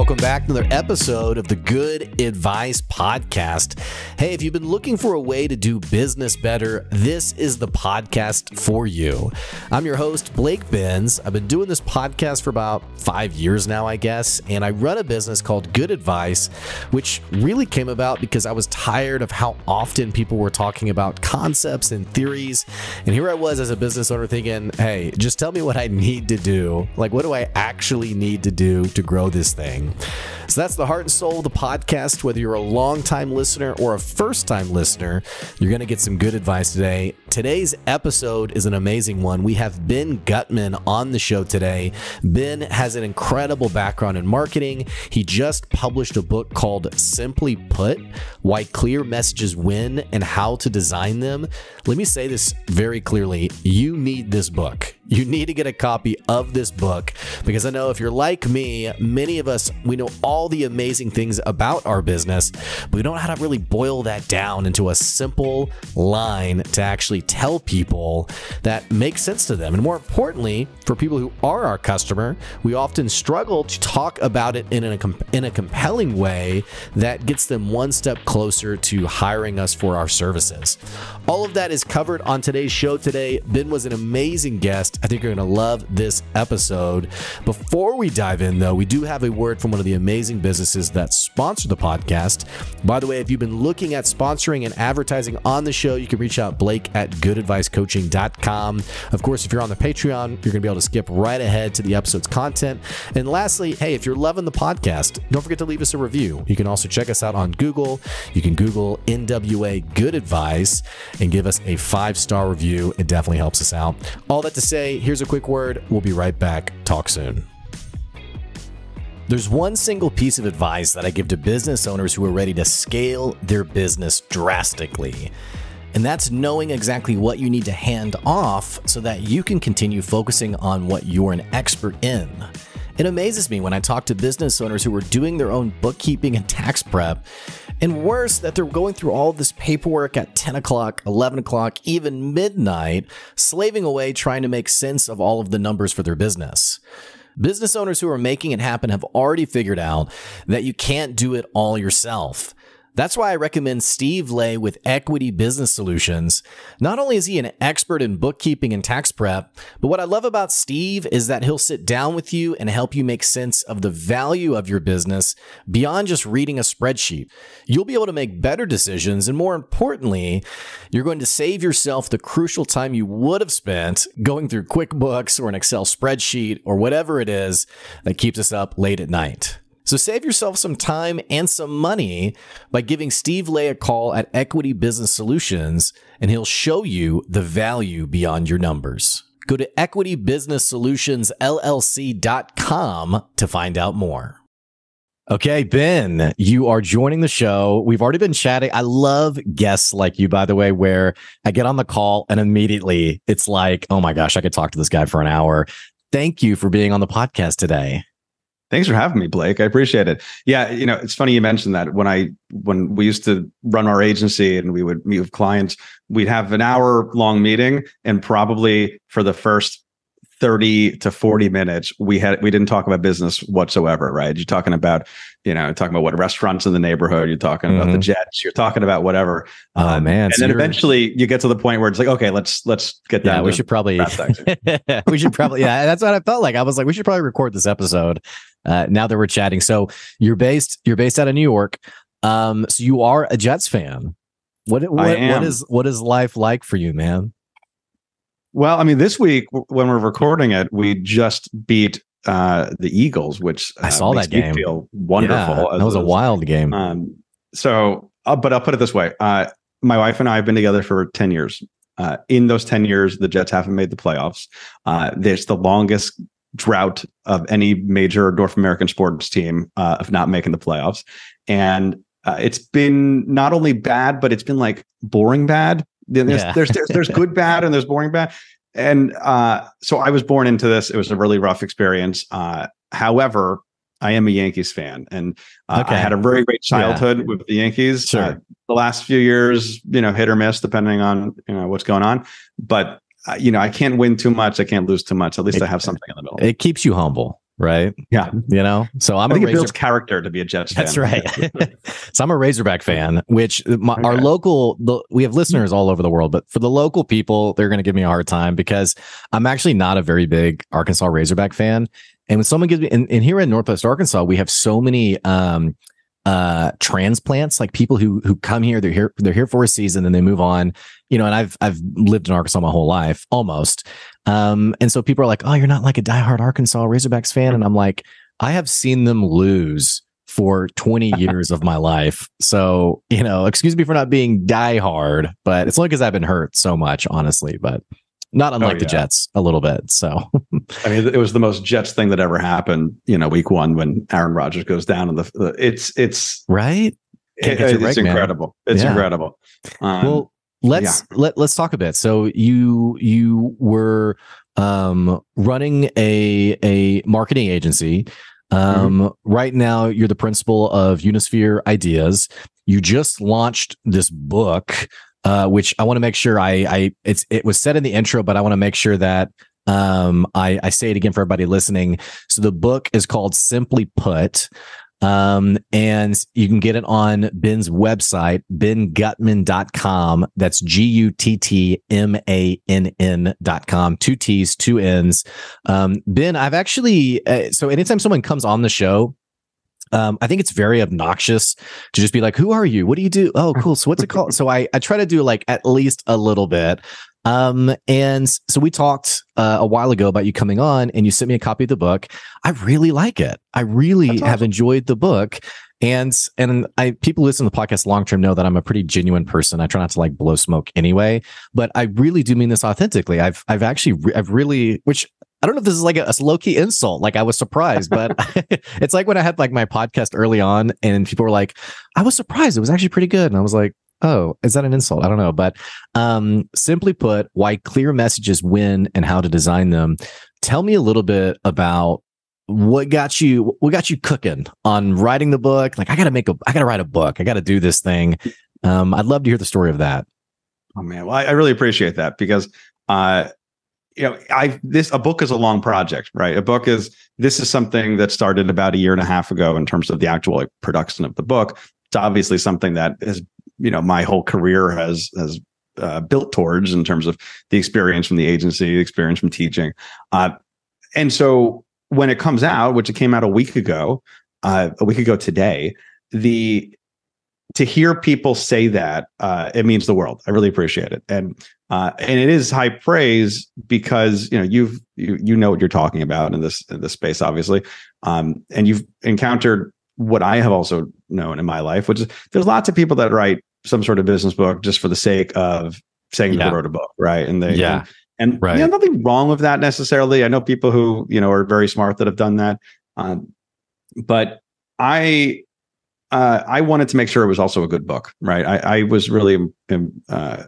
welcome back to another episode of the Good Advice Podcast. Hey, if you've been looking for a way to do business better, this is the podcast for you. I'm your host, Blake Binns. I've been doing this podcast for about five years now, I guess, and I run a business called Good Advice, which really came about because I was tired of how often people were talking about concepts and theories. And here I was as a business owner thinking, hey, just tell me what I need to do. Like, what do I actually need to do to grow this thing? So that's the heart and soul of the podcast. Whether you're a long-time listener or a first-time listener, you're going to get some good advice today. Today's episode is an amazing one. We have Ben Guttmann on the show today. Ben has an incredible background in marketing. He just published a book called Simply Put Why Clear Messages Win and How to Design Them. Let me say this very clearly you need this book. You need to get a copy of this book because I know if you're like me, many of us, we know all the amazing things about our business, but we don't know how to really boil that down into a simple line to actually tell people that makes sense to them. And more importantly, for people who are our customer, we often struggle to talk about it in a, in a compelling way that gets them one step closer to hiring us for our services. All of that is covered on today's show today. Ben was an amazing guest. I think you're going to love this episode. Before we dive in, though, we do have a word from one of the amazing businesses that sponsor the podcast. By the way, if you've been looking at sponsoring and advertising on the show, you can reach out Blake at goodadvicecoaching.com. Of course, if you're on the Patreon, you're going to be able to skip right ahead to the episode's content. And lastly, hey, if you're loving the podcast, don't forget to leave us a review. You can also check us out on Google. You can Google NWA Good Advice and give us a five star review. It definitely helps us out. All that to say, here's a quick word. We'll be right back. Talk soon. There's one single piece of advice that I give to business owners who are ready to scale their business drastically. And that's knowing exactly what you need to hand off so that you can continue focusing on what you're an expert in. It amazes me when I talk to business owners who are doing their own bookkeeping and tax prep, and worse, that they're going through all this paperwork at 10 o'clock, 11 o'clock, even midnight, slaving away trying to make sense of all of the numbers for their business. Business owners who are making it happen have already figured out that you can't do it all yourself. That's why I recommend Steve Lay with Equity Business Solutions. Not only is he an expert in bookkeeping and tax prep, but what I love about Steve is that he'll sit down with you and help you make sense of the value of your business beyond just reading a spreadsheet. You'll be able to make better decisions, and more importantly, you're going to save yourself the crucial time you would have spent going through QuickBooks or an Excel spreadsheet or whatever it is that keeps us up late at night. So save yourself some time and some money by giving Steve Lay a call at Equity Business Solutions, and he'll show you the value beyond your numbers. Go to equitybusinesssolutionsllc.com to find out more. Okay, Ben, you are joining the show. We've already been chatting. I love guests like you, by the way, where I get on the call and immediately it's like, oh my gosh, I could talk to this guy for an hour. Thank you for being on the podcast today. Thanks for having me, Blake. I appreciate it. Yeah, you know, it's funny you mentioned that. When I when we used to run our agency and we would meet with clients, we'd have an hour long meeting, and probably for the first 30 to 40 minutes we had we didn't talk about business whatsoever right? You're talking about you know talking about what restaurants in the neighborhood you're talking mm-hmm. about the mm-hmm. jets you're talking about whatever oh um, man and so then eventually you get to the point where it's like okay let's let's get down yeah we should probably we should probably yeah that's what i felt like. I was like we should probably record this episode uh, now that we're chatting. So you're based you're based out of new york um so you are a jets fan. What what, what is what is life like for you man well, I mean, this week when we're recording it, we just beat uh, the Eagles, which uh, I saw that game. Feel wonderful. Yeah, that was a wild game. Um, so, uh, but I'll put it this way: uh, my wife and I have been together for ten years. Uh, in those ten years, the Jets haven't made the playoffs. Uh, there's the longest drought of any major North American sports team of not making the playoffs, and it's been not only bad, but it's been like boring bad there's, yeah. there's, there's, there's good bad and there's boring bad. And uh, so I was born into this. It was a really rough experience. Uh, however, I am a Yankees fan, and uh, okay. I had a very great childhood yeah. with the Yankees. Sure. Uh, the last few years, you know, hit or miss depending on you know what's going on. But uh, you know, I can't win too much. I can't lose too much. At least it, I have something in the middle. It keeps you humble. Right? Yeah, you know. So I'm I a think it Razor- builds character to be a Jets fan. That's right. so I'm a Razorback fan, which my, our local, the, we have listeners all over the world, but for the local people, they're going to give me a hard time because I'm actually not a very big Arkansas Razorback fan. And when someone gives me, and, and here in Northwest Arkansas, we have so many um, uh, transplants, like people who who come here, they're here, they're here for a season, and they move on. You know, and I've I've lived in Arkansas my whole life, almost. Um, and so people are like, "Oh, you're not like a diehard Arkansas Razorbacks fan," and I'm like, I have seen them lose for 20 years of my life. So, you know, excuse me for not being diehard, but it's only because I've been hurt so much, honestly, but not unlike the yeah. Jets a little bit. So, I mean, it was the most Jets thing that ever happened. You know, week one when Aaron Rodgers goes down, and the, the it's it's right. It- it's incredible. It's Yeah. incredible. Um, well, let's let let's talk a bit. So you you were um running a a marketing agency. Um right now you're the principal of Unisphere Ideas. You just launched this book uh which I want to make sure I I it's it was said in the intro but I want to make sure that um I I say it again for everybody listening. So the book is called Simply Put um, and you can get it on Ben's website, benguttmann.com. That's G U T T M A N N.com. Two T's, two N's. Um, ben, I've actually, uh, so anytime someone comes on the show, um, I think it's very obnoxious to just be like, who are you? What do you do? Oh, cool. So what's it called? so I, I try to do like at least a little bit. Um, and so we talked uh, a while ago about you coming on and you sent me a copy of the book. I really like it. I really That's have enjoyed the book. And and I people who listen to the podcast long term know that I'm a pretty genuine person. I try not to like blow smoke anyway, but I really do mean this authentically. I've I've actually re- I've really which I don't know if this is like a, a low key insult. Like I was surprised, but it's like when I had like my podcast early on and people were like, I was surprised. It was actually pretty good. And I was like, oh, is that an insult? I don't know. But um, simply put, why clear messages win and how to design them. Tell me a little bit about what got you what got you cooking on writing the book. Like I gotta make a I gotta write a book. I gotta do this thing. Um, I'd love to hear the story of that. Oh man, well, I, I really appreciate that because uh you know, I this a book is a long project, right? A book is this is something that started about a year and a half ago in terms of the actual like, production of the book. It's obviously something that is, you know, my whole career has has uh, built towards in terms of the experience from the agency, the experience from teaching, uh, and so when it comes out, which it came out a week ago, uh, a week ago today, the to hear people say that uh, it means the world. I really appreciate it, and uh, and it is high praise because you know you've you you know what you're talking about in this in this space, obviously, um, and you've encountered what I have also known in my life, which is there's lots of people that write some sort of business book just for the sake of saying that Yeah. they wrote a book, right? And they Yeah. and, and Right. you know, nothing wrong with that necessarily. I know people who you know are very smart that have done that, um, but I uh, I wanted to make sure it was also a good book, right? I, I was really, um, uh,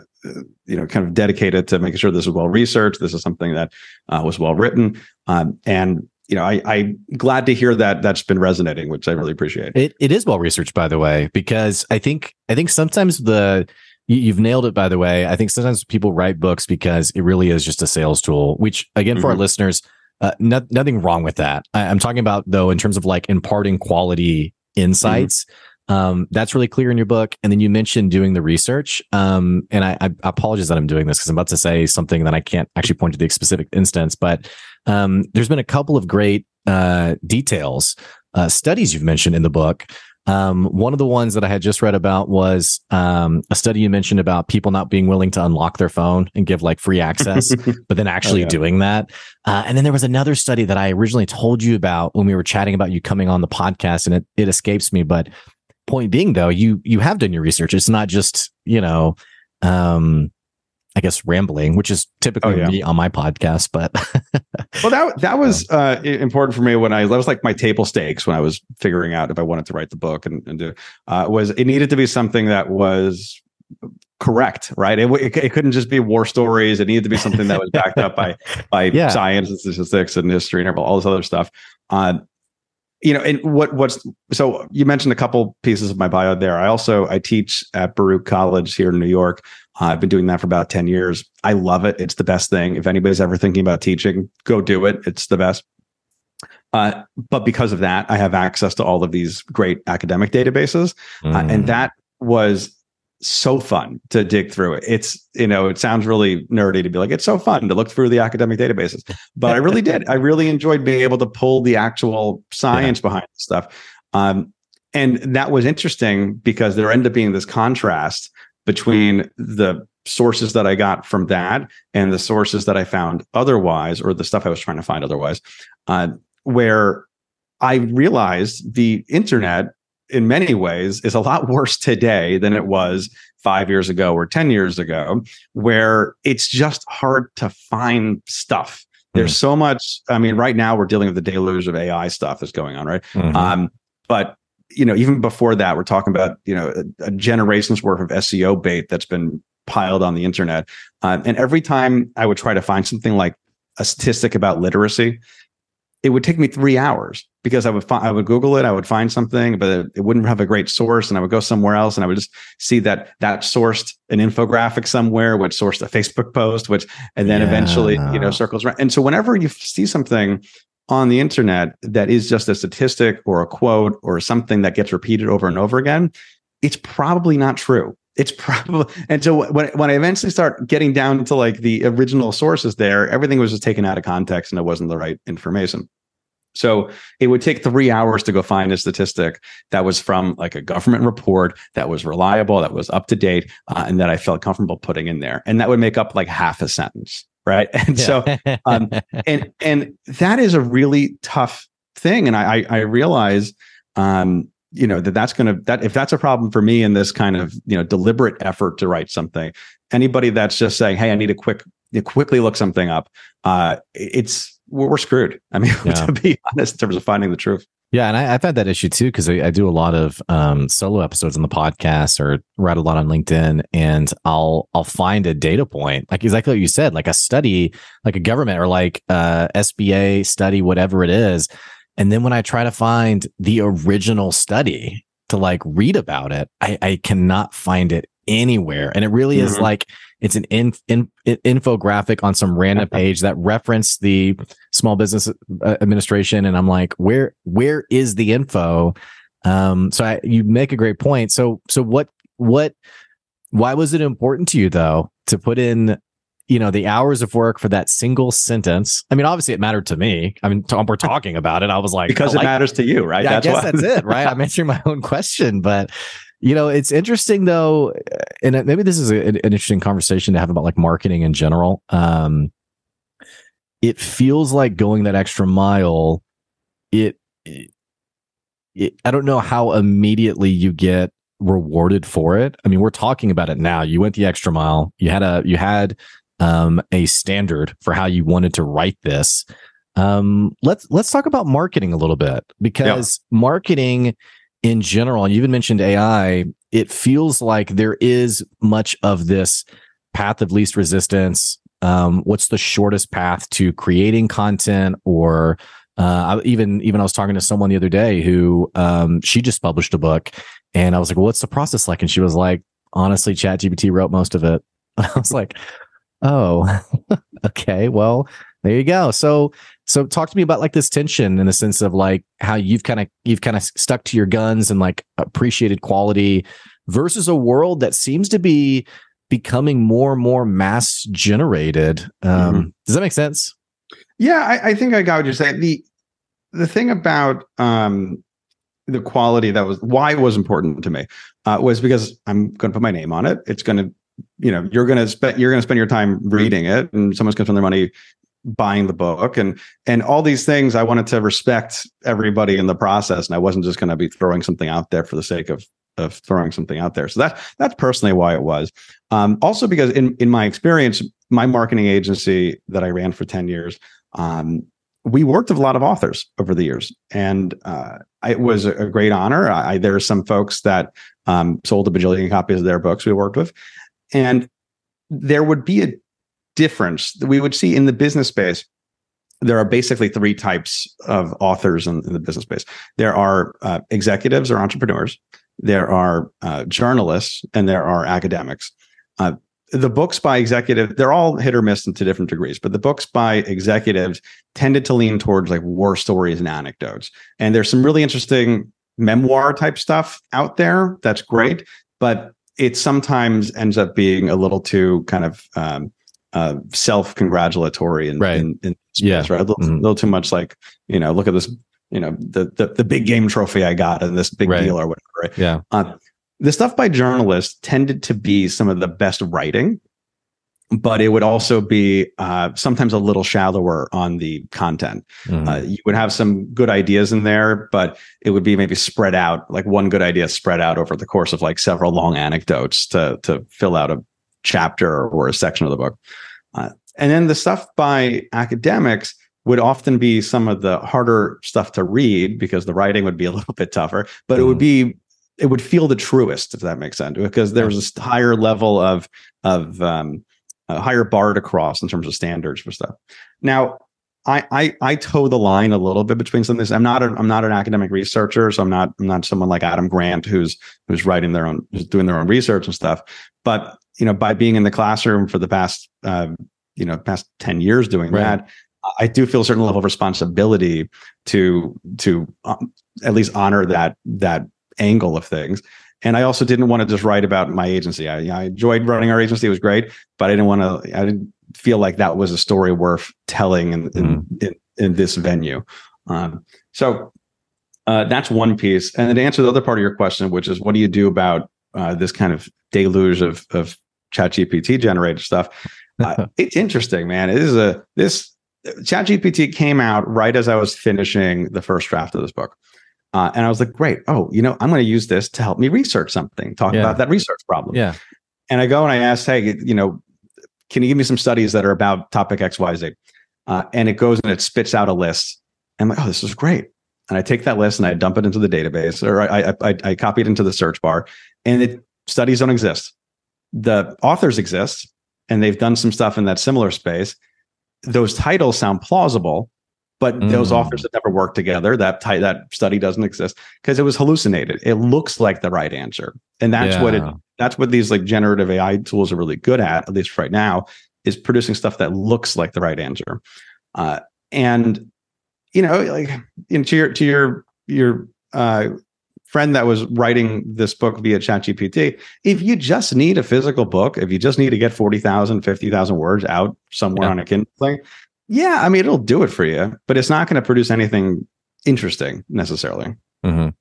you know, kind of dedicated to making sure this was well researched. This is something that uh, was well written, um, and you know, I, I'm glad to hear that that's been resonating, which I really appreciate. It it is well researched, by the way, because I think I think sometimes the you, you've nailed it. By the way, I think sometimes people write books because it really is just a sales tool. Which again, for our Mhm. listeners, uh, no, nothing wrong with that. I, I'm talking about though in terms of like imparting quality insights. Um, that's really clear in your book. And then you mentioned doing the research. Um, and I, I apologize that I'm doing this because I'm about to say something that I can't actually point to the specific instance, but um, there's been a couple of great uh, details, uh, studies you've mentioned in the book. Um, one of the ones that I had just read about was um, a study you mentioned about people not being willing to unlock their phone and give like free access, but then actually yeah. doing that. Uh, and then there was another study that I originally told you about when we were chatting about you coming on the podcast, and it it escapes me. But point being, though, you you have done your research. It's not just you know, um, I guess rambling, which is typically Oh, yeah. me on my podcast. But well, that that was uh, important for me when I that was like my table stakes when I was figuring out if I wanted to write the book and, and do uh, was it needed to be something that was correct, right? It, it, it couldn't just be war stories. It needed to be something that was backed up by by Yeah. science and statistics and history and all this other stuff. Uh, you know, and what what's so you mentioned a couple pieces of my bio there. I also I teach at Baruch College here in New York. Uh, I've been doing that for about 10 years. I love it. It's the best thing. If anybody's ever thinking about teaching, go do it. It's the best. Uh, but because of that, I have access to all of these great academic databases, mm. uh, and that was so fun to dig through it. It's, you know, it sounds really nerdy to be like, it's so fun to look through the academic databases. But I really did. I really enjoyed being able to pull the actual science yeah. behind stuff. Um, and that was interesting because there ended up being this contrast between the sources that I got from that and the sources that I found otherwise, or the stuff I was trying to find otherwise, uh, where I realized the internet in many ways is a lot worse today than it was five years ago or 10 years ago, where it's just hard to find stuff. There's mm-hmm. so much. I mean, right now we're dealing with the deluge of AI stuff that's going on, right? Mm-hmm. Um, but you know, even before that, we're talking about you know a, a generation's worth of SEO bait that's been piled on the internet. Um, and every time I would try to find something like a statistic about literacy, it would take me three hours because I would find, I would Google it, I would find something, but it, it, wouldn't have a great source, and I would go somewhere else, and I would just see that that sourced an infographic somewhere, which sourced a Facebook post, which and then yeah. eventually you know circles around. And so whenever you see something on the internet that is just a statistic or a quote or something that gets repeated over and over again, it's probably not true it's probably and so when when I eventually start getting down to like the original sources there, everything was just taken out of context and it wasn't the right information. So it would take three hours to go find a statistic that was from like a government report that was reliable, that was up to date, uh, and that I felt comfortable putting in there, and that would make up like half a sentence, right? And yeah. so, um, and and that is a really tough thing, and I I, I realize um, you know that that's going to that if that's a problem for me in this kind of you know deliberate effort to write something anybody that's just saying hey i need to quick quickly look something up uh it's we're, screwed i mean yeah. to be honest in terms of finding the truth yeah, and I, have had that issue too because I, I, do a lot of um, solo episodes on the podcast or write a lot on LinkedIn, and I'll I'll find a data point like exactly what you said, like a study, like a government or like uh, SBA study, whatever it is, and then when I try to find the original study to like read about it, I, I cannot find it anywhere. And it really mm-hmm. is like it's an in, in, in, infographic on some random page that referenced the Small Business uh, Administration, and I'm like, where where is the info? Um, so I, you make a great point. So so what what why was it important to you though to put in you know the hours of work for that single sentence i mean obviously it mattered to me i mean we're talking about it i was like because like, it matters to you right yeah, that's i guess why. that's it right i'm answering my own question but you know it's interesting though and maybe this is a, an interesting conversation to have about like marketing in general um it feels like going that extra mile it, it, it i don't know how immediately you get rewarded for it. I mean, we're talking about it now. You went the extra mile. You had a you had um, a standard for how you wanted to write this. Um, let's let's talk about marketing a little bit because yeah. marketing in general, and you even mentioned AI, it feels like there is much of this path of least resistance. Um, what's the shortest path to creating content or uh, I, even even I was talking to someone the other day who um, she just published a book, and I was like, well, "What's the process like?" And she was like, "Honestly, ChatGPT wrote most of it." I was like, Oh, okay. Well, there you go. So, so talk to me about like this tension in the sense of like how you've kind of you've kind of stuck to your guns and like appreciated quality versus a world that seems to be becoming more and more mass generated. Um, mm-hmm. Does that make sense? Yeah, I, I, think I got what you're saying. The the thing about um, the quality that was why it was important to me uh, was because I'm going to put my name on it. It's going to you know you're going to spend you're going to spend your time reading it and someone's going to spend their money buying the book. And and all these things i wanted to respect everybody in the process and i wasn't just going to be throwing something out there for the sake of of throwing something out there. So that that's personally why it was. Um, also because in in my experience my marketing agency that i ran for 10 years um, we worked with a lot of authors over the years. And uh, it was a great honor. I, there are some folks that um, sold a bajillion copies of their books we worked with and there would be a difference that we would see in the business space. There are basically three types of authors in, in the business space. There are uh, executives or entrepreneurs. There are uh, journalists, and there are academics. Uh, the books by executive they're all hit or miss to different degrees but the books by executives tended to lean towards like war stories and anecdotes and there's some really interesting memoir type stuff out there that's great but it sometimes ends up being a little too kind of um, uh, self-congratulatory and Right. in, in space, Yeah. right a little, Mhm. little too much like you know look at this you know the, the the big game trophy i got and this big Right. deal or whatever right? Yeah. Uh, the stuff by journalists tended to be some of the best writing, but it would also be uh, sometimes a little shallower on the content. Mhm. Uh, you would have some good ideas in there, but it would be maybe spread out, like one good idea spread out over the course of like several long anecdotes to to fill out a chapter or a section of the book. Uh, and then the stuff by academics would often be some of the harder stuff to read because the writing would be a little bit tougher, but it would be it would feel the truest if that makes sense because there was a higher level of of um, a higher bar to cross in terms of standards for stuff. Now, I, I I toe the line a little bit between some of this. I'm not a, I'm not an academic researcher, so I'm not I'm not someone like Adam Grant who's who's writing their own who's doing their own research and stuff. But you know, by being in the classroom for the past um, you know past ten years doing Right. that, I do feel a certain level of responsibility to to um, at least honor that that angle of things. And I also didn't want to just write about my agency. I, I enjoyed running our agency; it was great, but I didn't want to. I didn't feel like that was a story worth telling in in, in, in this venue. Um, so uh, that's one piece. And then to answer the other part of your question, which is what do you do about uh, this kind of deluge of of ChatGPT generated stuff? Uh, it's interesting, man. It is a this ChatGPT came out right as I was finishing the first draft of this book. Uh, and I was like, great. Oh, you know, I'm going to use this to help me research something, talk Yeah. about that research problem. yeah. And I go and I ask, hey, you know, can you give me some studies that are about topic XYZ? Uh, and it goes and it spits out a list. I'm like, oh, this is great. And I take that list and I dump it into the database or I, I, I, I copy it into the search bar and it studies don't exist. The authors exist and they've done some stuff in that similar space. Those titles sound plausible, but those Mm. authors have never worked together. That ti- that study doesn't exist because it was hallucinated. It looks like the right answer, and that's what it that's what these like generative AI tools are really good at, at least right now, is producing stuff that looks like the right answer. Uh, and you know, like you to your to your your uh, friend that was writing this book via ChatGPT, if you just need a physical book, if you just need to get 40,000, 50,000 words out somewhere Yeah. on a Kindle thing, yeah, I mean, it'll do it for you, but it's not going to produce anything interesting necessarily. Mhm.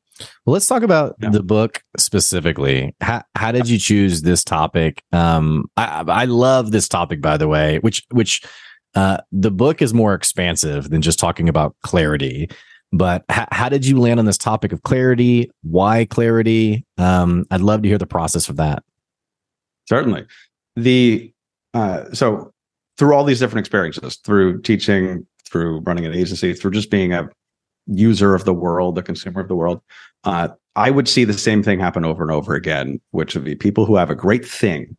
Well, let's talk about Yeah. the book specifically. How, how did you choose this topic? Um, I, I love this topic, by the way, which which uh, the book is more expansive than just talking about clarity. But h- how did you land on this topic of clarity? Why clarity? Um, I'd love to hear the process of that. Certainly. The uh, so through all these different experiences, through teaching, through running an agency, through just being a user of the world, a consumer of the world, uh, I would see the same thing happen over and over again, which would be people who have a great thing.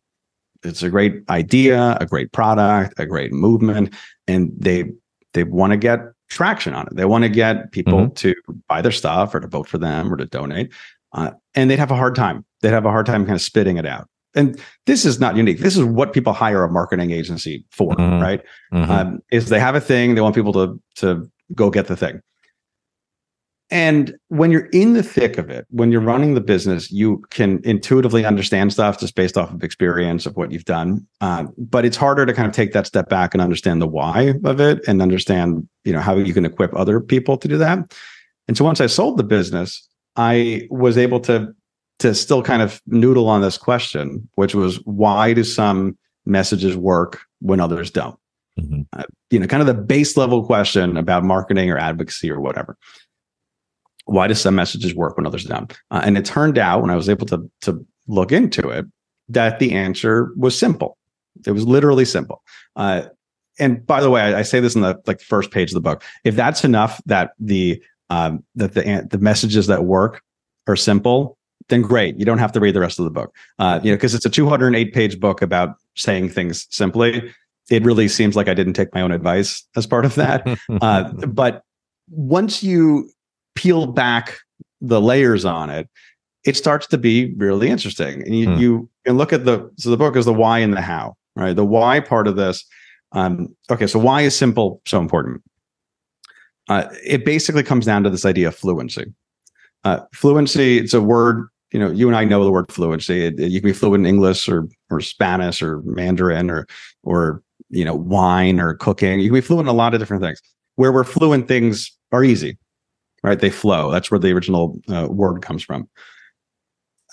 It's a great idea, a great product, a great movement, and they they want to get traction on it. They want to get people to buy their stuff or to vote for them or to donate, uh, and they'd have a hard time. They'd have a hard time kind of spitting it out. And this is not unique. This is what people hire a marketing agency for, Mhm. right? Mhm. um, is they have a thing they want people to to go get the thing and when you're in the thick of it when you're running the business you can intuitively understand stuff just based off of experience of what you've done um, but it's harder to kind of take that step back and understand the why of it and understand you know how you can equip other people to do that and so once i sold the business i was able to to still kind of noodle on this question which was why do some messages work when others don't Mhm. you know, kind of the base level question about marketing or advocacy or whatever. Why do some messages work when others don't? Uh, and it turned out when I was able to to look into it that the answer was simple. It was literally simple. Uh, and by the way, I, I say this in the like first page of the book. If that's enough that the um, that the the messages that work are simple, then great. You don't have to read the rest of the book. Uh, you know, because it's a 208 page book about saying things simply it really seems like I didn't take my own advice as part of that. Uh, but once you peel back the layers on it, it starts to be really interesting. And you, Hmm. you and look at the so the book is the why and the how, right? The why part of this. Um, okay, so why is simple so important? Uh, it basically comes down to this idea of fluency. Uh, fluency, it's a word, you know, you and I know the word fluency. It, it, you can be fluent in English or or Spanish or Mandarin or or you know, wine or cooking. You can be fluent in a lot of different things. Where we're fluent things are easy, right? They flow. That's where the original uh, word comes from.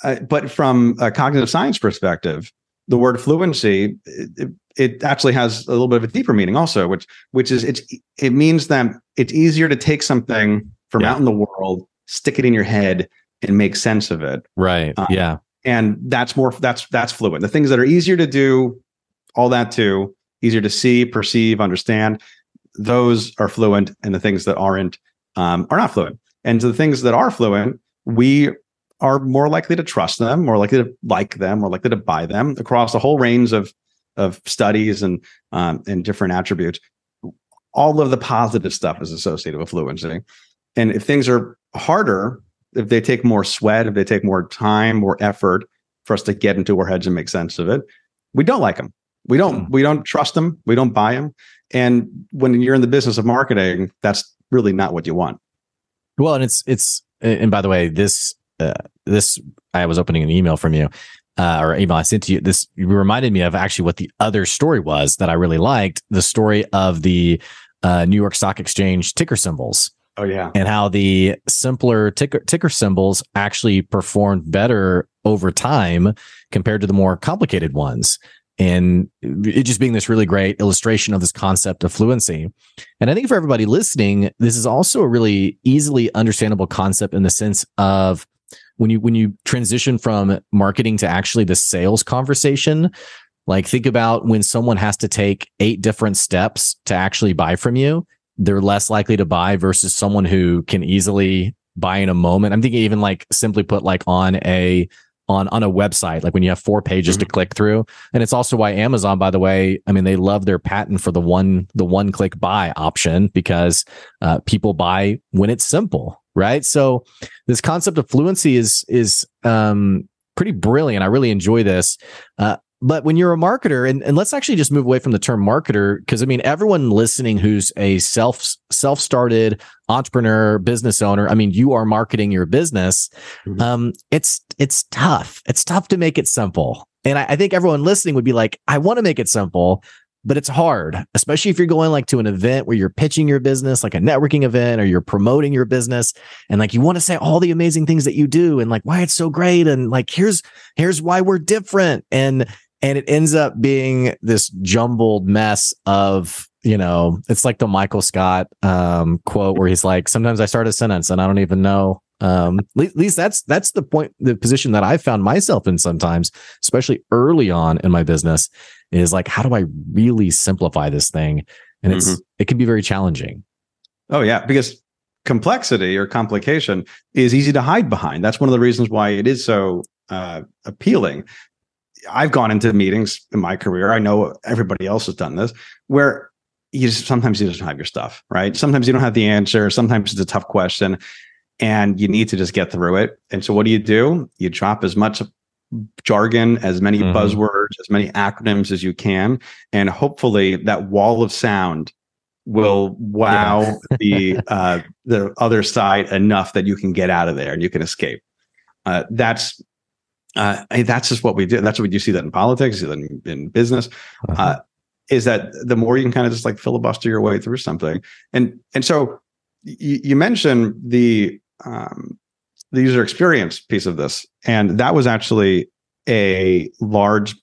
Uh, but from a cognitive science perspective, the word fluency it, it, actually has a little bit of a deeper meaning also, which which is it's it means that it's easier to take something from yeah. out in the world, stick it in your head, and make sense of it. Right. Um, yeah. And that's more that's that's fluent. The things that are easier to do, all that too, easier to see, perceive, understand, those are fluent, and the things that aren't um, are not fluent. And to the things that are fluent, we are more likely to trust them, more likely to like them, more likely to buy them across a whole range of of studies and um, and different attributes. All of the positive stuff is associated with fluency. And if things are harder, if they take more sweat, if they take more time, more effort for us to get into our heads and make sense of it, we don't like them. We don't hmm. we don't trust them. We don't buy them. And when you're in the business of marketing, that's really not what you want. Well, and it's it's and by the way, this uh, this I was opening an email from you uh, or email I sent to you. This reminded me of actually what the other story was that I really liked. The story of the uh, New York Stock Exchange ticker symbols. Oh yeah, and how the simpler ticker ticker symbols actually performed better over time compared to the more complicated ones. And it just being this really great illustration of this concept of fluency. And I think for everybody listening, this is also a really easily understandable concept in the sense of when you when you transition from marketing to actually the sales conversation, like think about when someone has to take eight different steps to actually buy from you, they're less likely to buy versus someone who can easily buy in a moment. I'm thinking even like simply put like on a on on a website like when you have four pages mm-hmm. to click through and it's also why amazon by the way i mean they love their patent for the one the one click buy option because uh, people buy when it's simple right so this concept of fluency is is um pretty brilliant i really enjoy this uh, but when you're a marketer and, and let's actually just move away from the term marketer because i mean everyone listening who's a self self-started entrepreneur business owner i mean you are marketing your business mm-hmm. um, it's it's tough it's tough to make it simple and I, I think everyone listening would be like i want to make it simple but it's hard especially if you're going like to an event where you're pitching your business like a networking event or you're promoting your business and like you want to say all the amazing things that you do and like why it's so great and like here's here's why we're different and and it ends up being this jumbled mess of you know it's like the michael scott um, quote where he's like sometimes i start a sentence and i don't even know. Um, at least that's that's the point the position that i found myself in sometimes especially early on in my business is like how do i really simplify this thing? And it's mm-hmm. it can be very challenging. Oh yeah because complexity or complication is easy to hide behind. That's one of the reasons why it is so uh, appealing I've gone into meetings in my career. I know everybody else has done this where you just sometimes you just don't have your stuff, right? Sometimes you don't have the answer. Sometimes it's a tough question and you need to just get through it. And so what do you do? You drop as much jargon, as many mm-hmm. buzzwords, as many acronyms as you can. And hopefully that wall of sound will wow yeah. the uh, the other side enough that you can get out of there and you can escape. Uh, that's uh, that's just what we do. That's what you see that in politics, in, in business. Uh-huh. Uh, is that the more you can kind of just like filibuster your way through something, and and so you, you mentioned the um, the user experience piece of this, and that was actually a large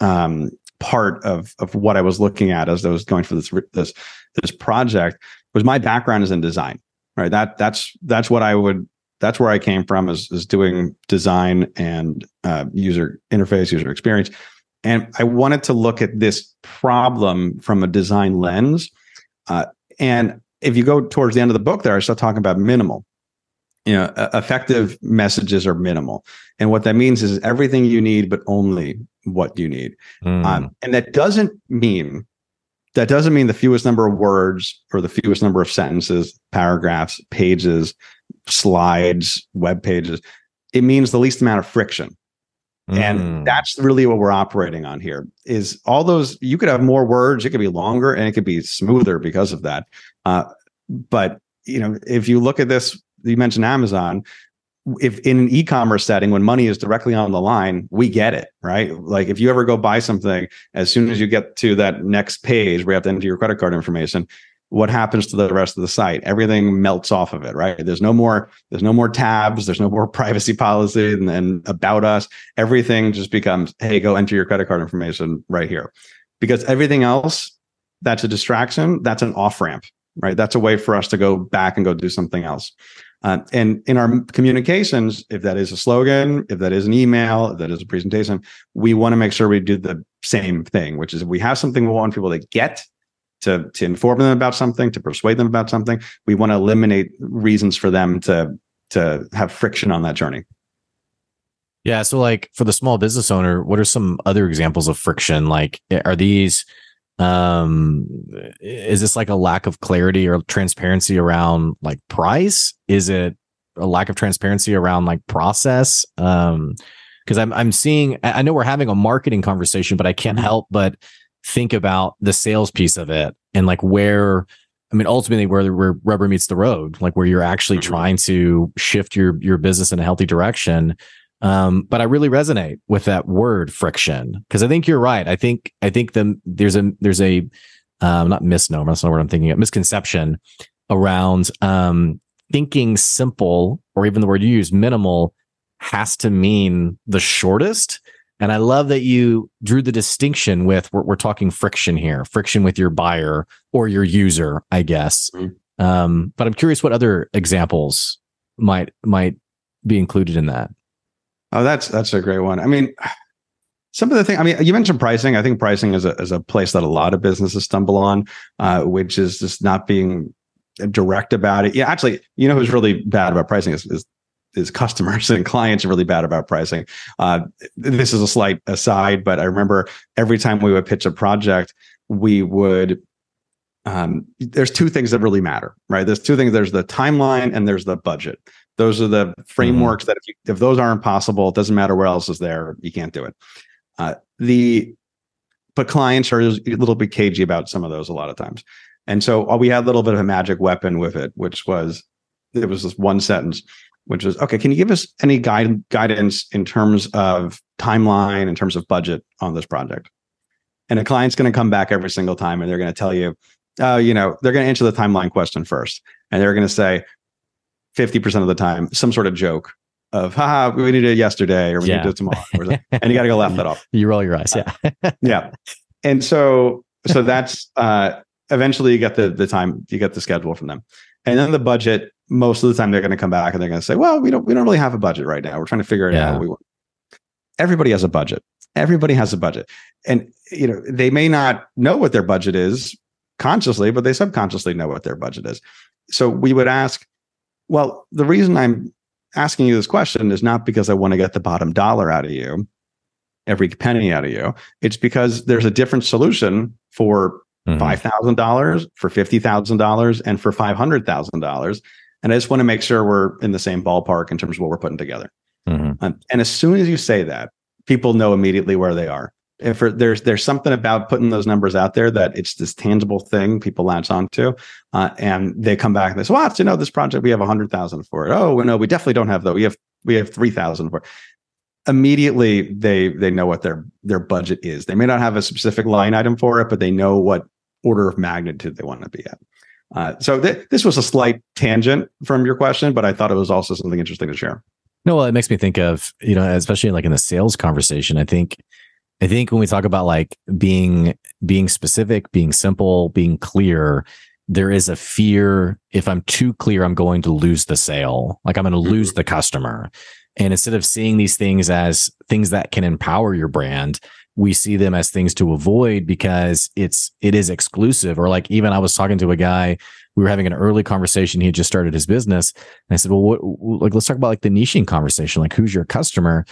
um, part of of what I was looking at as I was going for this this this project. Was my background is in design, right? That that's that's what I would that's where I came from is, is doing design and uh, user interface, user experience. And I wanted to look at this problem from a design lens. Uh, and if you go towards the end of the book there, I start talking about minimal. You know, effective messages are minimal. And what that means is everything you need, but only what you need. Mm. Um, and that doesn't mean that doesn't mean the fewest number of words or the fewest number of sentences, paragraphs, pages, slides, web pages. It means the least amount of friction. and Mm. that's really what we're operating on here is all those you could have more words it could be longer and it could be smoother because of that uh, but you know if you look at this you mentioned amazon if in an e-commerce setting when money is directly on the line we get it right like if you ever go buy something as soon as you get to that next page where you have to enter your credit card information what happens to the rest of the site. Everything melts off of it right? There's no more there's no more tabs there's no more privacy policy and, and about us. Everything just becomes hey go enter your credit card information right here. Because everything else that's a distraction that's an off ramp right? That's a way for us to go back and go do something else. Uh, and in our communications if that is a slogan if that is an email if that is a presentation we want to make sure we do the same thing which is if we have something we want people to get to to inform them about something to persuade them about something we want to eliminate reasons for them to to have friction on that journey Yeah. So, like for the small business owner, what are some other examples of friction? Like, are these, um, is this like a lack of clarity or transparency around like price? Is it a lack of transparency around like process? Um, because I'm I'm seeing, I know we're having a marketing conversation, but I can't help but think about the sales piece of it and like where. I mean, ultimately, where where rubber meets the road, like where you're actually Mhm. trying to shift your your business in a healthy direction. Um, but I really resonate with that word friction because I think you're right. I think I think the there's a there's a um, not misnomer. That's not what I'm thinking of. Misconception around um, thinking simple or even the word you use minimal has to mean the shortest. And I love that you drew the distinction with we're, we're talking friction here, friction with your buyer or your user, I guess. Mhm. Um, but I'm curious what other examples might might be included in that. Oh, that's that's a great one. I mean, some of the things. I mean, you mentioned pricing. I think pricing is a is a place that a lot of businesses stumble on, uh, which is just not being direct about it. Yeah, actually, you know who's really bad about pricing is is, is customers and clients are really bad about pricing. Uh, this is a slight aside, but I remember every time we would pitch a project, we would. Um, there's two things that really matter, right? There's two things. There's the timeline and there's the budget. Those are the frameworks that if, you, if those aren't possible, it doesn't matter what else is there. You can't do it. Uh, the but clients are a little bit cagey about some of those a lot of times, and so uh, we had a little bit of a magic weapon with it, which was it was this one sentence, which is okay. Can you give us any guide guidance in terms of timeline, in terms of budget on this project? And a client's going to come back every single time, and they're going to tell you, uh, you know, they're going to answer the timeline question first, and they're going to say, 50% of the time some sort of joke of haha we need it yesterday or we Yeah. need it tomorrow and you got to go laugh that off You roll your eyes. Yeah. yeah and so so that's uh eventually you get the the time you get the schedule from them and then the budget most of the time they're going to come back and they're going to say well we don't we don't really have a budget right now. We're trying to figure it Yeah. out we want everybody has a budget. Everybody has a budget. And you know they may not know what their budget is consciously but they subconsciously know what their budget is. So we would ask well the reason i'm asking you this question is not because i want to get the bottom dollar out of you every penny out of you. It's because there's a different solution for thousand dollars, for fifty thousand dollars, and for five hundred thousand dollars. And I just want to make sure we're in the same ballpark in terms of what we're putting together. Mhm. Um, and as soon as you say that, people know immediately where they are. If there's there's something about putting those numbers out there that it's this tangible thing people latch onto, uh, and they come back and they say, "Well, you know, this project we have a hundred thousand for it. Oh, no, we definitely don't have that. We have we have three thousand for it." Immediately, they they know what their their budget is. They may not have a specific line item for it, but they know what order of magnitude they want to be at. Uh, so th- this was a slight tangent from your question, but I thought it was also something interesting to share. No, well, it makes me think of, you know, especially like in the sales conversation. I think, I think when we talk about like being, being specific, being simple, being clear, there is a fear if I'm too clear, I'm going to lose the sale. Like I'm going to lose the customer. And instead of seeing these things as things that can empower your brand, we see them as things to avoid because it's, it is exclusive. Or like even I was talking to a guy, we were having an early conversation. He had just started his business. And I said, well, what, like, let's talk about like the niching conversation. Like, who's your customer?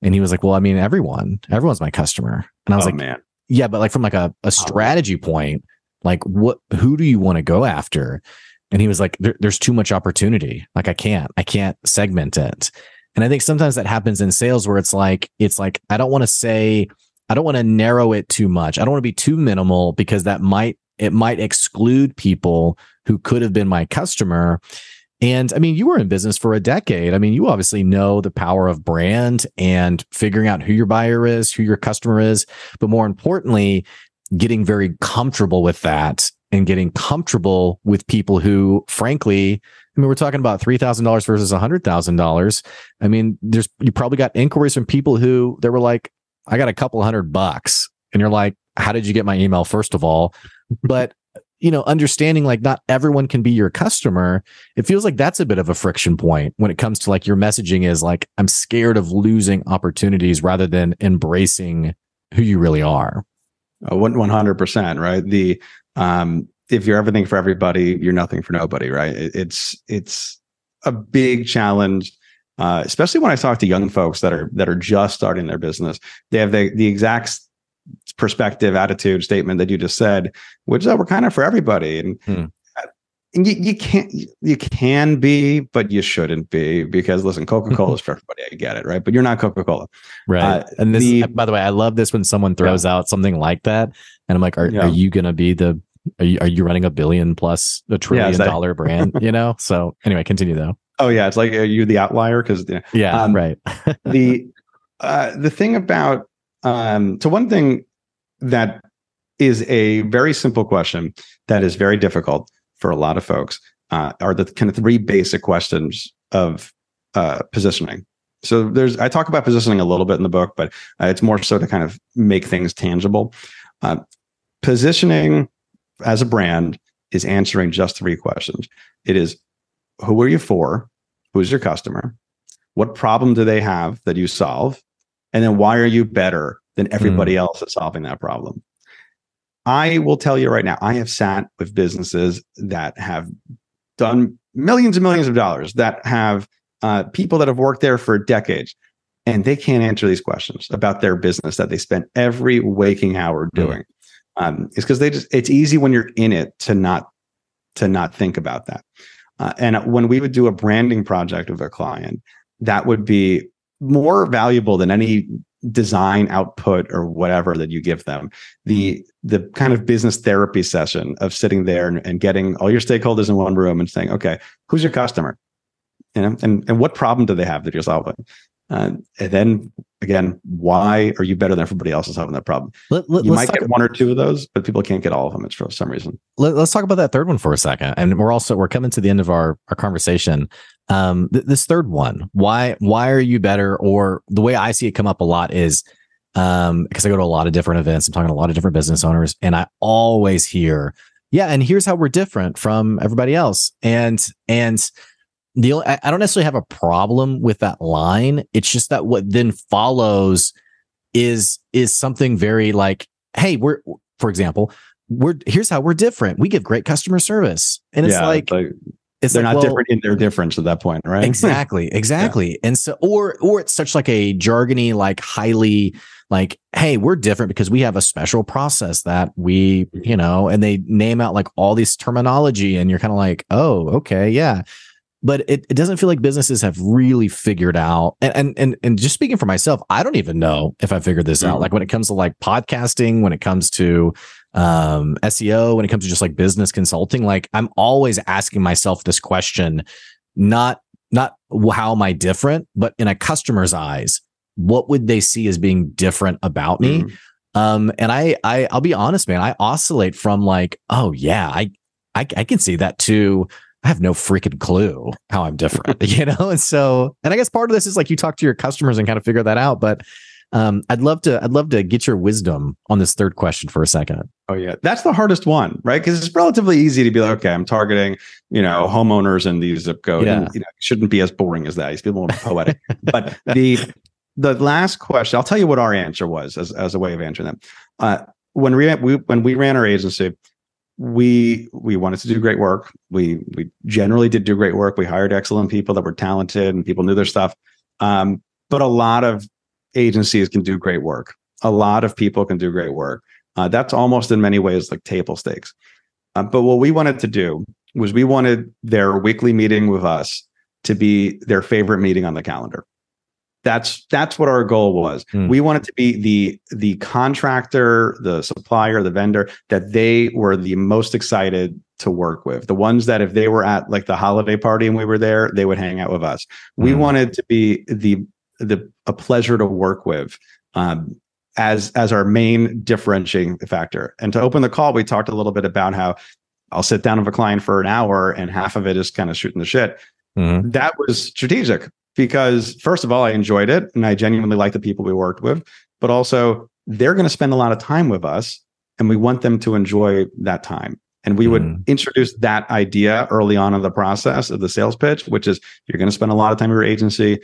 And he was like, well, I mean, everyone, everyone's my customer. And I was oh like, man, yeah, but like from like a, a oh. strategy point, like what, who do you want to go after? And he was like, there, there's too much opportunity. Like I can't, I can't segment it. And I think sometimes that happens in sales where it's like, it's like, I don't want to say, I don't want to narrow it too much. I don't want to be too minimal because that might, it might exclude people who could have been my customer. And I mean, you were in business for a decade. I mean, you obviously know the power of brand and figuring out who your buyer is, who your customer is, but more importantly, getting very comfortable with that and getting comfortable with people who, frankly, I mean, we're talking about three thousand dollars versus hundred thousand dollars. I mean, there's you probably got inquiries from people who they were like, "I got a couple hundred bucks," and you're like, "How did you get my email?" First of all, but you know, understanding like not everyone can be your customer, it feels like that's a bit of a friction point when it comes to like your messaging is like, I'm scared of losing opportunities rather than embracing who you really are. Uh, one hundred percent, right? The um, if you're everything for everybody, you're nothing for nobody, right? It's it's a big challenge, uh, especially when I talk to young folks that are that are just starting their business. They have the the exact perspective, attitude, statement that you just said, which is that we're kind of for everybody, and. Hmm. And you, you can't you can be, but you shouldn't be because listen, Coca Cola is for everybody. I get it, right? But you're not Coca Cola, right? Uh, and this, the, by the way, I love this when someone throws yeah. out something like that, and I'm like, are, yeah. are you going to be the are you, are you running a billion plus a trillion yeah, dollar brand? You know. So anyway, continue though. Oh yeah, it's like are you the outlier? Because yeah, um, right. the uh, the thing about um, so one thing that is a very simple question that is very difficult for a lot of folks uh, are the kind of three basic questions of uh, positioning. So there's I talk about positioning a little bit in the book, but uh, it's more so to kind of make things tangible. Uh, positioning as a brand is answering just three questions. It is who are you for? Who's your customer? What problem do they have that you solve? And then why are you better than everybody mm. else at solving that problem? I will tell you right now, I have sat with businesses that have done millions and millions of dollars, that have uh, people that have worked there for decades, and they can't answer these questions about their business that they spend every waking hour mm. doing. Mm um, is because they just it's easy when you're in it to not to not think about that. Uh, and when we would do a branding project with a client, that would be more valuable than any design output or whatever that you give them. The the kind of business therapy session of sitting there and, and getting all your stakeholders in one room and saying, okay, who's your customer? You know, and, and what problem do they have that you're solving? Uh, and then again, why are you better than everybody else is having that problem? Let, let, you might get one or two of those, but people can't get all of them. It's for some reason. Let, us talk about that third one for a second. And we're also we're coming to the end of our our conversation. Um, th- this third one, why why are you better? Or the way I see it come up a lot is um because I go to a lot of different events. I'm talking to a lot of different business owners, and I always hear, yeah, and here's how we're different from everybody else. And and the I don't necessarily have a problem with that line. It's just that what then follows is is something very like, hey, we're for example, we're here's how we're different. We give great customer service, and it's yeah, like. like it's they're like, not well, different in their difference at that point, right? Exactly, exactly. yeah. And so, or or it's such like a jargony, like highly like, hey, we're different because we have a special process that we, you know, and they name out like all these terminology, and you're kind of like, oh, okay, yeah but it, it doesn't feel like businesses have really figured out and, and and and just speaking for myself i don't even know if i figured this out mm. like when it comes to like podcasting when it comes to um seo when it comes to just like business consulting like i'm always asking myself this question not not how am i different but in a customer's eyes what would they see as being different about me mm. um and I, I i'll be honest man i oscillate from like oh yeah i I, I can see that too I have no freaking clue how I'm different, you know? And so, and I guess part of this is like you talk to your customers and kind of figure that out. But um, I'd love to, I'd love to get your wisdom on this third question for a second. Oh yeah, that's the hardest one, right? Because it's relatively easy to be like, okay, I'm targeting, you know, homeowners in these zip code. Yeah. And, you know, shouldn't be as boring as that. These people more poetic. but the the last question, I'll tell you what our answer was as as a way of answering them. Uh, when we, we when we ran our agency, we we wanted to do great work. We we generally did do great work. We hired excellent people that were talented and people knew their stuff. Um, but a lot of agencies can do great work. A lot of people can do great work. Uh, that's almost in many ways like table stakes. Uh, but what we wanted to do was we wanted their weekly meeting with us to be their favorite meeting on the calendar. That's that's what our goal was. Hmm. We wanted to be the the contractor, the supplier, the vendor that they were the most excited to work with. The ones that if they were at like the holiday party and we were there, they would hang out with us. We Hmm. wanted to be the the a pleasure to work with. Um, as as our main differentiating factor. And to open the call, we talked a little bit about how I'll sit down with a client for an hour and half of it is kind of shooting the shit. Mhm. That was strategic because first of all, I enjoyed it and I genuinely like the people we worked with, but also they're going to spend a lot of time with us and we want them to enjoy that time. And we would Mm. introduce that idea early on in the process of the sales pitch, which is you're going to spend a lot of time with your agency.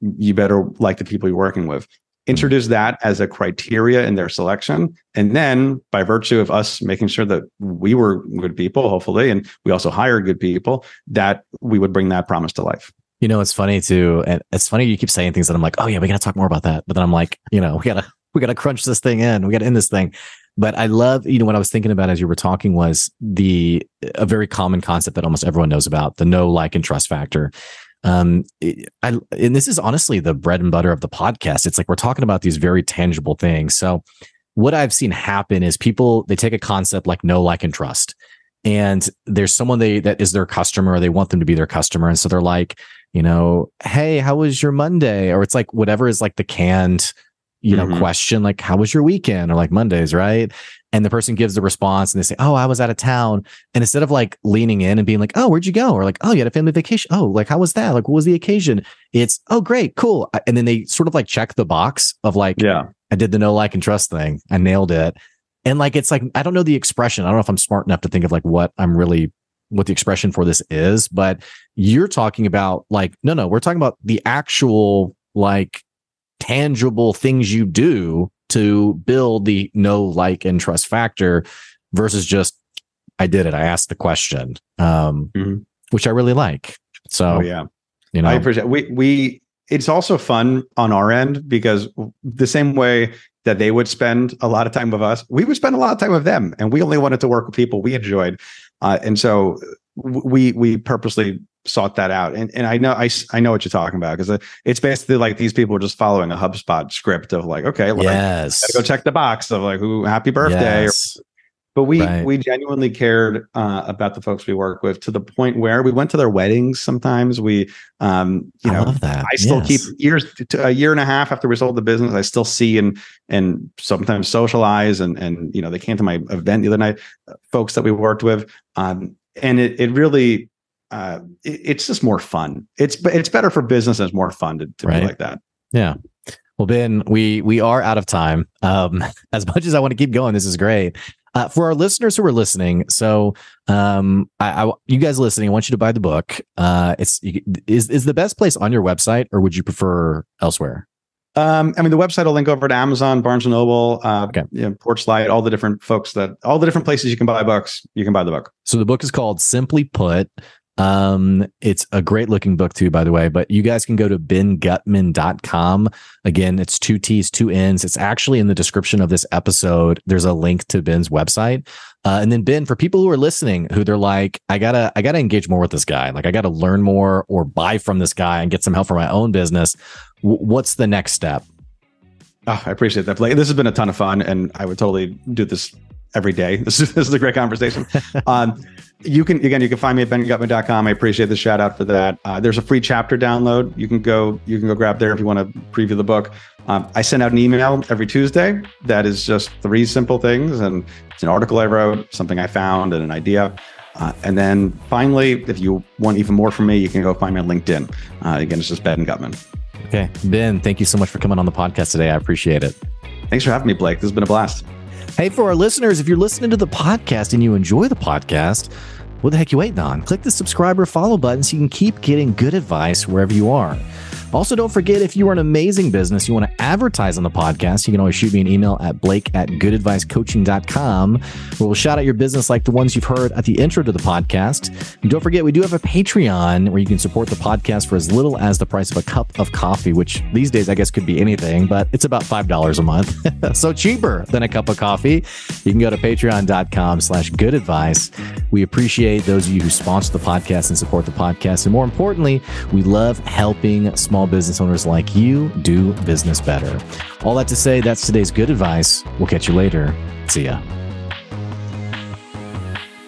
You better like the people you're working with. Introduce that as a criteria in their selection. And then by virtue of us making sure that we were good people, hopefully, and we also hired good people, that we would bring that promise to life. You know, it's funny too, and it's funny you keep saying things that I'm like, oh yeah, we gotta talk more about that. But then I'm like, you know, we gotta we gotta crunch this thing in, we gotta end this thing. But I love, you know, what I was thinking about as you were talking was the a very common concept that almost everyone knows about, the know like and trust factor. Um, it- I and this is honestly the bread and butter of the podcast. It's like we're talking about these very tangible things. So what I've seen happen is people they take a concept like know like and trust and there's someone they that is their customer they want them to be their customer and so they're like you know hey how was your monday or it's like whatever is like the canned you know Mhm. question like how was your weekend or like mondays right and the person gives the response and they say oh i was out of town and instead of like leaning in and being like oh where'd you go or like oh you had a family vacation oh like how was that like what was the occasion it's oh great cool and then they sort of like check the box of like Yeah. I did the know like and trust thing. I nailed it. And like it's like I don't know the expression. I don't know if I'm smart enough to think of like what I'm really what the expression for this is, but you're talking about like no no, we're talking about the actual like tangible things you do to build the know like and trust factor versus just I did it. I asked the question. Um Mhm. which I really like. So, Oh, yeah. you know. I appreciate it. we we it's also fun on our end because the same way that they would spend a lot of time with us, we would spend a lot of time with them, and we only wanted to work with people we enjoyed, uh, and so we we purposely sought that out. And and I know I I know what you're talking about because it's basically like these people are just following a HubSpot script of like, okay, well, I yes. go check the box of like who happy birthday or Yes. But we Right. we genuinely cared uh, about the folks we work with to the point where we went to their weddings. Sometimes we, um, you I know, love that. I still Yes. keep years to a year and a half after we sold the business. I still see and and sometimes socialize and and you know they came to my event the other night. uh, Folks that we worked with, um, and it it really. Uh, it- it's just more fun. It's it's better for business. and It's more fun to, to Right. be like that. Yeah. Well, Ben, we we are out of time. Um, as much as I want to keep going, this is great. Uh, for our listeners who are listening, so um, I, I you guys listening, I want you to buy the book. Uh, it's is is the best place on your website, or would you prefer elsewhere? Um, I mean, the website will link over to Amazon, Barnes and Noble, uh, Okay. you know, Porchlight, all the different folks that, all the different places you can buy books. You can buy the book. So the book is called Simply Put. Um, it's a great looking book too, by the way, but you guys can go to benguttmann.com. Again, it's two T's, two N's. It's actually in the description of this episode. There's a link to Ben's website. Uh, and then Ben, for people who are listening, who they're like, I gotta, I gotta engage more with this guy. Like I gotta learn more or buy from this guy and get some help for my own business. W- what's the next step? Oh, I appreciate that, Blake. This has been a ton of fun, and I would totally do this every day. This is, this is a great conversation. um, you can again, you can find me at benguttmann.com. I appreciate the shout out for that. Uh, there's a free chapter download. You can go, you can go grab there if you want to preview the book. Um, I send out an email every Tuesday that is just three simple things, and it's an article I wrote, something I found, and an idea. Uh, and then finally, if you want even more from me, you can go find me on LinkedIn. Uh, again, it's just Ben Guttmann. Okay. Ben, thank you so much for coming on the podcast today. I appreciate it. Thanks for having me, Blake. This has been a blast. Hey, for our listeners, if you're listening to the podcast and you enjoy the podcast, what the heck you waiting on? Click the subscribe or follow button so you can keep getting good advice wherever you are. Also, don't forget if you are an amazing business, you want to advertise on the podcast, you can always shoot me an email at blake at goodadvicecoaching.com where we'll shout out your business like the ones you've heard at the intro to the podcast. And don't forget, we do have a Patreon where you can support the podcast for as little as the price of a cup of coffee, which these days I guess could be anything, but it's about $5 a month. so cheaper than a cup of coffee. You can go to patreon.com slash good advice. We appreciate those of you who sponsor the podcast and support the podcast. And more importantly, we love helping small small business owners like you do business better. All that to say, that's today's good advice. We'll catch you later. See ya.